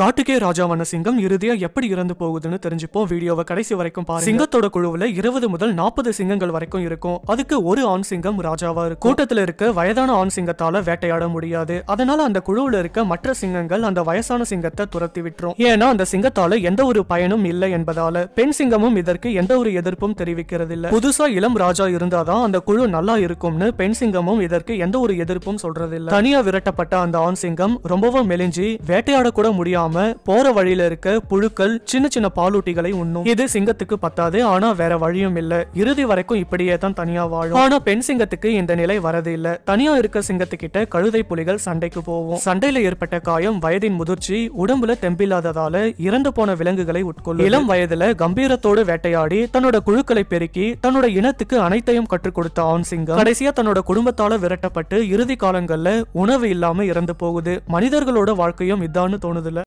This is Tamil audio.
காட்டுக்கே ராஜாவான சிங்கம் இறுதியா எப்படி இறந்து போகுதுன்னு தெரிஞ்சுப்போம். வீடியோவை கடைசி வரைக்கும் பாருங்க. சிங்கத்தோட குழுவுல இருபது முதல் நாற்பது சிங்கங்கள் வரைக்கும் இருக்கும். அதுக்கு ஒரு ஆண் சிங்கம் ராஜாவா இருக்கும். கூட்டத்துல இருக்க வயதான ஆண் சிங்கத்தால வேட்டையாட முடியாது. அதனால அந்த குழுவுல இருக்க மற்ற சிங்கங்கள் அந்த வயசான சிங்கத்தை துரத்தி விட்டுரும். ஏன்னா அந்த சிங்கத்தால எந்த ஒரு பயனும் இல்லை என்பதால பெண் சிங்கமும் இதற்கு எந்த ஒரு எதிர்ப்பும் தெரிவிக்கிறது இல்ல புதுசா இளம் ராஜா இருந்தாதான் அந்த குழு நல்லா இருக்கும்னு பெண் சிங்கமும் இதற்கு எந்த ஒரு எதிர்ப்பும் சொல்றது இல்ல தனியா விரட்டப்பட்ட அந்த ஆண் சிங்கம் ரொம்பவும் மெலிஞ்சி வேட்டையாட கூட முடியாம போற வழியில இருக்க புழுக்கள் சின்ன சின்ன பாலூட்டிகளை உண்ணும். இது சிங்கத்துக்கு பத்தாது ஆனா வேற வழியும் இல்ல. இறுதி வரைக்கும் இப்படியே தான் தனியா வாழும். ஆனா பெண் சிங்கத்துக்கு இந்த நிலை வரது இல்ல. தனியா இருக்க சிங்கத்துக்கிட்ட கழுதை புலிகள் சண்டைக்கு போவோம். சண்டையில ஏற்பட்ட காயம் வயதின் முதிர்ச்சி உடம்புல தெம்பில்லாததால இறந்து போன விலங்குகளை உட்கொள்ளும் இளம் வயதுல கம்பீரத்தோடு வேட்டையாடி தன்னோட குழுக்களை பெருக்கி தன்னோட இனத்துக்கு அனைத்தையும் கற்றுக் கொடுத்த ஆண் சிங்கம் கடைசியா தன்னோட குடும்பத்தால விரட்டப்பட்டு இறுதி காலங்கள்ல உணவு இல்லாம இறந்து போகுது. மனிதர்களோட வாழ்க்கையும் இதான்னு தோணுதுல